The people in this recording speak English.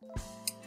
you